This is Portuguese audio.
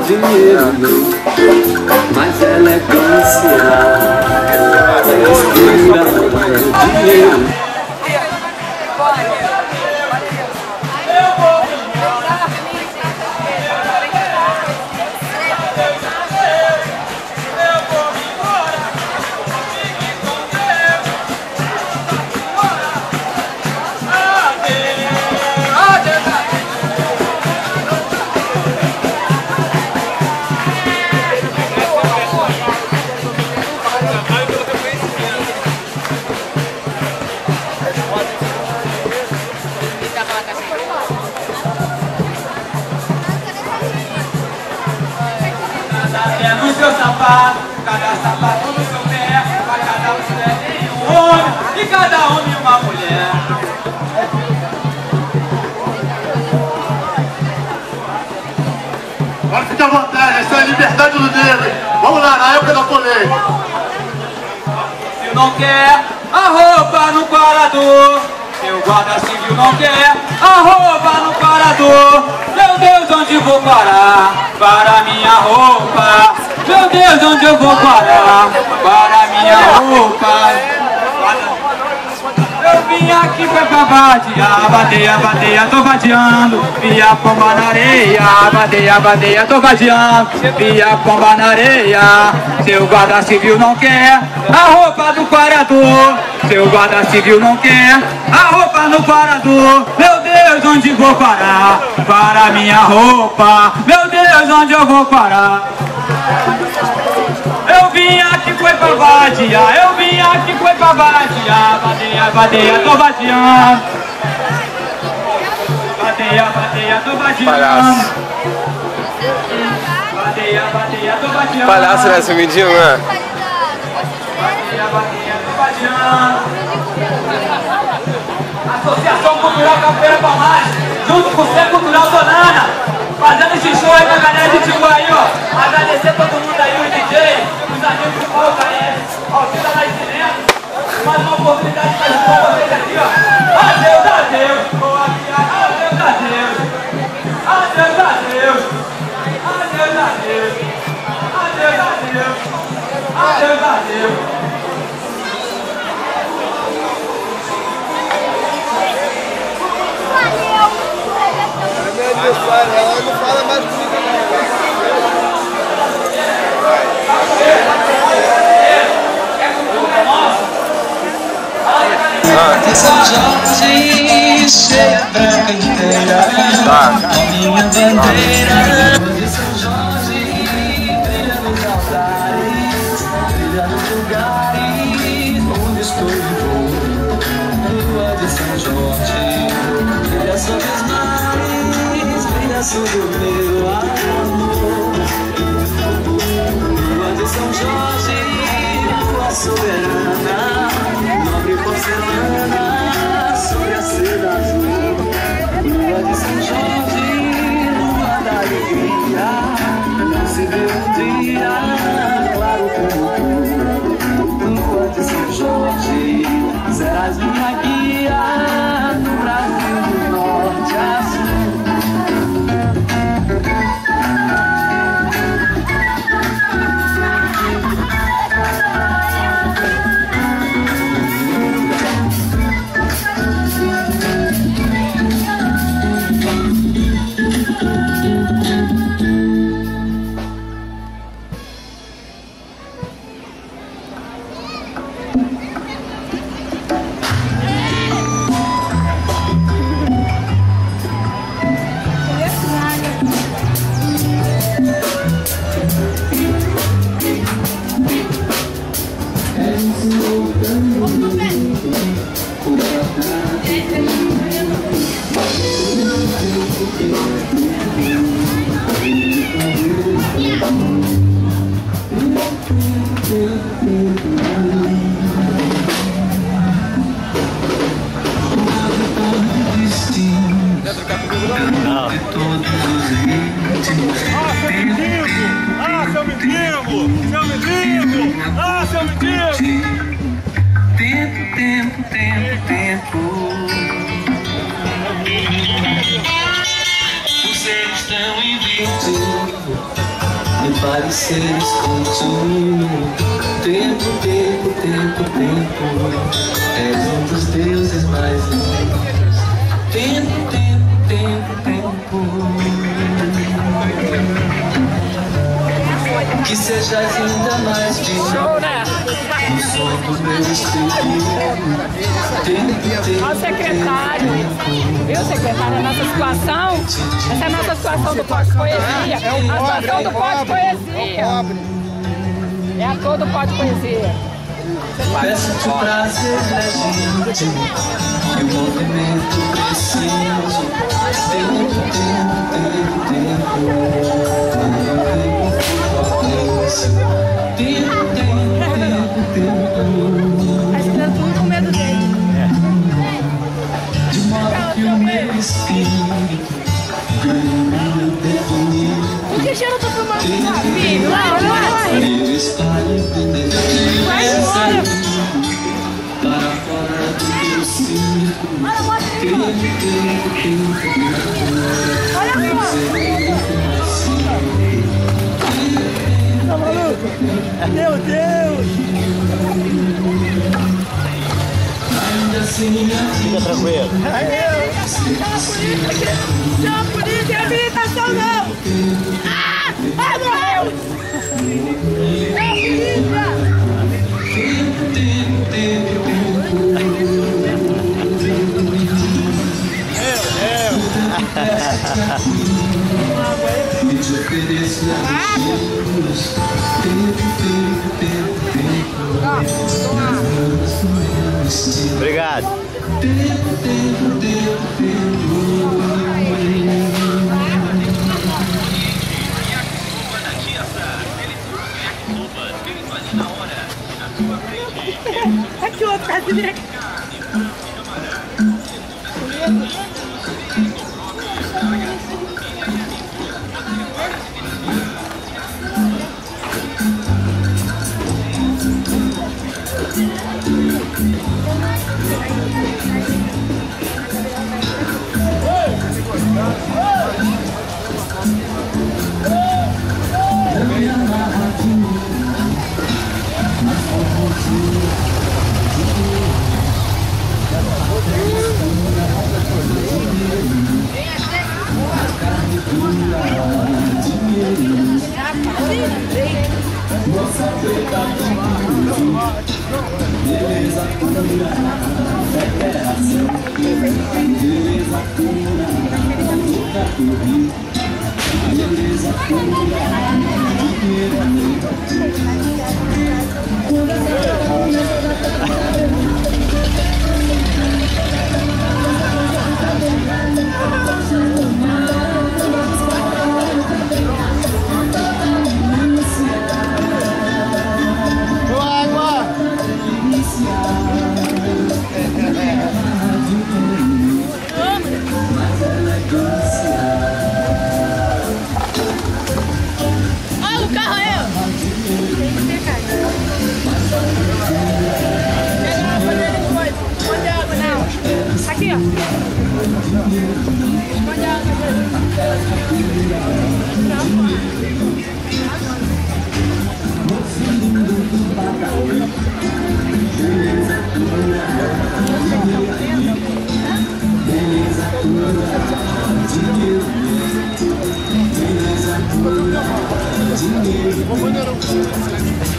dinheiro Mas elegância Frescura é dinheiro sapato, cada sapato no seu pé, pra cada mulher tem um homem e cada homem uma mulher. Agora fique à vontade, essa é a liberdade do dedo. Vamos lá, na época da polêmica. Se não quer a roupa no parador, seu guarda civil não quer a roupa no parador. Meu Deus, onde vou parar? Para minha roupa. Meu Deus, onde eu vou parar? Para minha roupa Eu vim aqui pra vadear Vadeia, vadeia, tô vadeando Via pomba na areia Vadeia, vadeia, tô vadeando Via pomba na areia Seu guarda civil não quer A roupa do parador Seu guarda civil não quer A roupa no parador Meu Deus, onde vou parar? Para minha roupa Meu Deus, onde eu vou parar? Eu vim aqui foi pra vadiar, eu vim aqui foi pra vadiar, vadeia, vadeia, tô vadiando. Vadeia, vadeia, tô vadiando. Palhaço. Vadeia, vadeia, tô vadiando. Palhaço nessa medinho, né? Vadeia, vadeia, tô vadiando. Associação Cultural Capoeira Palmares, junto com o Centro Cultural Donana, fazendo esse show aí pra galera de Timbu aí, ó. Agradecer todo mundo aí, os DJ, os amigos do palco aí, ó, tá lá ensinando. Mais uma oportunidade pra ajudar Ela não fala mais comigo São Jorge, cheia branca inteira A minha bandeira soberana Nobre porcelana sobre a seda azul Lua de São Jorge, lua da alegria Não se vê um dia Yeah. Parecer contínuo. Tempo, tempo, tempo, tempo. És um dos deuses mais lindos. Tempo, Que sejas ainda mais de Show, né? no som do meu espírito. Tempo, tempo, Ó o secretário. Viu, secretário? A nossa situação, essa é a nossa situação do Pode Poesia. É o a situação é do o Pode. É Poesia. o. É a toa do Pode Poesia. Peço-te o prazer legítimo e o movimento preciso. Tempo, tempo, tempo, tempo. Tempo, tempo, tempo, tempo. Tá esperando tudo com medo dele. De modo que o meu espírito ganhe o meu definido. Por que tá filmando com a filho? Vai, vai, vai. Meu espalho do defeito Vai embora. para fora do teu círculo. Olha, aqui, Tempo, tempo, tempo, tempo. Olha só. Meu Deus! Assim vida tranquilo. Chama a polícia, não é habilitação não! Obrigado. Aqui o outro tá de estilo. Obrigado. Tempo, tempo, tempo, tempo. Aqui o outro tá direito. Água! Não. Aqui, ó.